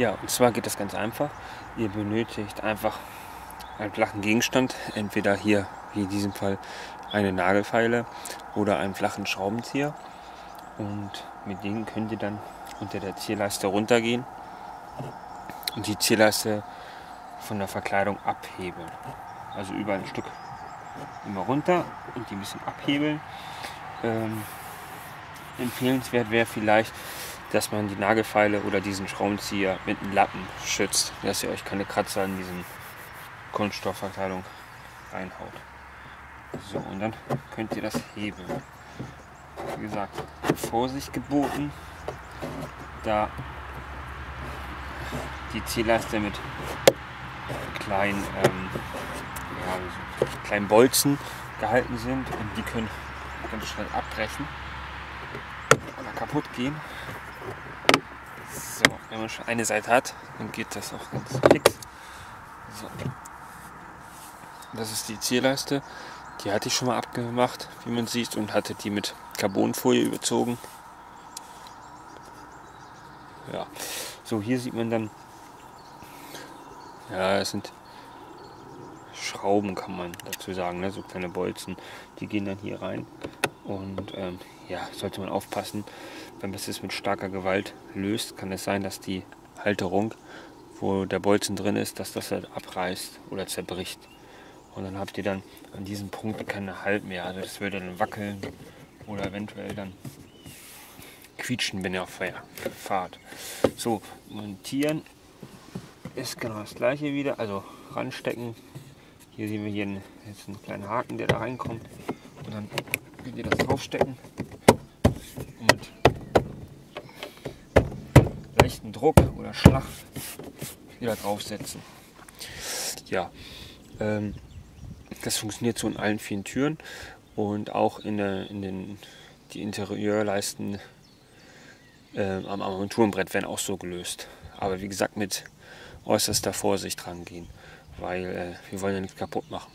Ja, und zwar geht das ganz einfach. Ihr benötigt einfach einen flachen Gegenstand, entweder hier, wie in diesem Fall, eine Nagelfeile oder einen flachen Schraubenzieher. Und mit denen könnt ihr dann unter der Zierleiste runtergehen und die Zierleiste von der Verkleidung abhebeln. Also über ein Stück immer runter und die ein bisschen abhebeln. Ähm, empfehlenswert wäre vielleicht, dass man die Nagelfeile oder diesen Schraubenzieher mit einem Lappen schützt, dass ihr euch keine Kratzer in diesen Kunststoffverteilung reinhaut. So, und dann könnt ihr das hebeln. Wie gesagt, Vorsicht geboten, da die Zielleiste mit kleinen, ähm, ja, so kleinen Bolzen gehalten sind und die können ganz schnell abbrechen oder kaputt gehen. So, wenn man schon eine Seite hat, dann geht das auch ganz fix. So. Das ist die Zierleiste. Die hatte ich schon mal abgemacht, wie man sieht, und hatte die mit Carbonfolie überzogen. Ja, so hier sieht man dann, ja, es sind Schrauben, kann man dazu sagen, ne? so kleine Bolzen, die gehen dann hier rein. Und ähm, ja, sollte man aufpassen, wenn man es mit starker Gewalt löst, kann es sein, dass die Halterung, wo der Bolzen drin ist, dass das halt abreißt oder zerbricht. Und dann habt ihr dann an diesem Punkt keine Halt mehr. Also das würde dann wackeln oder eventuell dann quietschen, wenn ihr auf Feuer fahrt. So, montieren ist genau das gleiche wieder. Also ranstecken. Hier sehen wir hier einen, jetzt einen kleinen Haken, der da reinkommt. Und dann könnt ihr das draufstecken. Und mit leichten Druck oder Schlag wieder draufsetzen. Ja, ähm, das funktioniert so in allen vier Türen und auch in, der, in den die Interieurleisten äh, am Armaturenbrett werden auch so gelöst. Aber wie gesagt, mit äußerster Vorsicht rangehen, weil äh, wir wollen ja nichts kaputt machen.